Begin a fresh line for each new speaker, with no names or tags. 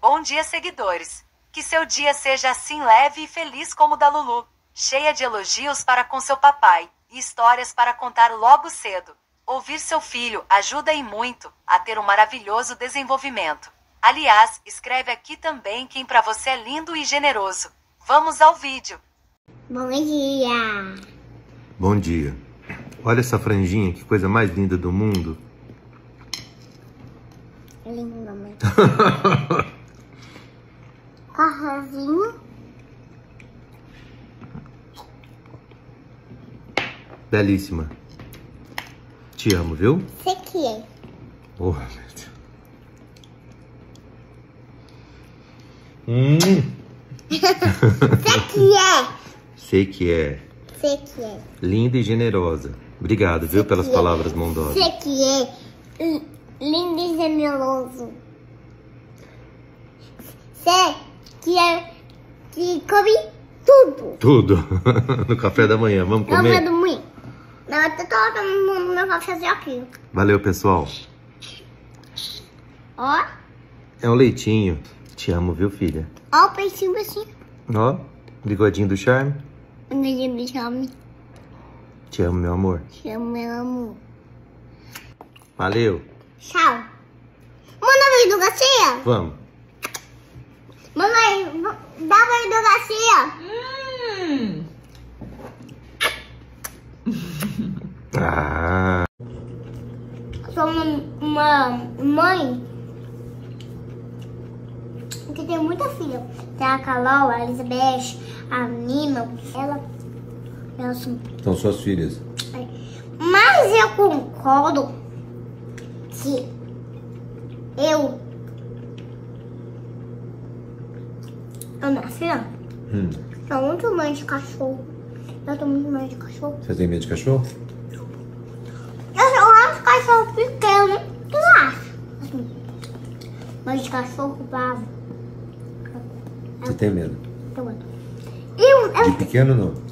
Bom dia, seguidores. Que seu dia seja assim leve e feliz como o da Lulu, cheia de elogios para com seu papai e histórias para contar logo cedo. Ouvir seu filho ajuda e muito a ter um maravilhoso desenvolvimento. Aliás, escreve aqui também quem para você é lindo e generoso. Vamos ao vídeo.
Bom dia.
Bom dia. Olha essa franjinha, que coisa mais linda do mundo.
Linda, mãe. Cafézinho.
Belíssima. Te amo, viu?
Você que é.
Oh, meu Deus. Hum,
Você que é.
sei que é
Você que é.
linda e generosa. Obrigado, viu, pelas
é.
palavras bondosas.
Você que é li- lindo e generoso. Você que é que come tudo.
Tudo. no café da manhã. Vamos
Não vai
comer?
dormir. Não, eu tô tomando meu cafezinho aqui.
Valeu, pessoal.
Ó,
É um leitinho. Te amo, viu, filha?
ó o peitinho assim.
Ó, bigodinho do charme.
Um beijinho me chame.
Te amo, meu amor.
Chama meu amor.
Valeu.
Tchau. Manda do Garcia.
Vamos.
Garcia.
Hum.
Ah,
sou uma, uma mãe que tem muita filha. Tem a Carol, a Elizabeth, a Nina, ela. São.
são suas filhas.
Mas eu concordo que eu. A minha filha
Hum.
sou muito mãe de cachorro. Eu tô muito mãe de cachorro.
Você tem medo de cachorro?
Eu um cachorro pequeno. Tu acha? Assim, mas de cachorro bravo.
Você tem medo?
Eu, eu,
De pequeno, não.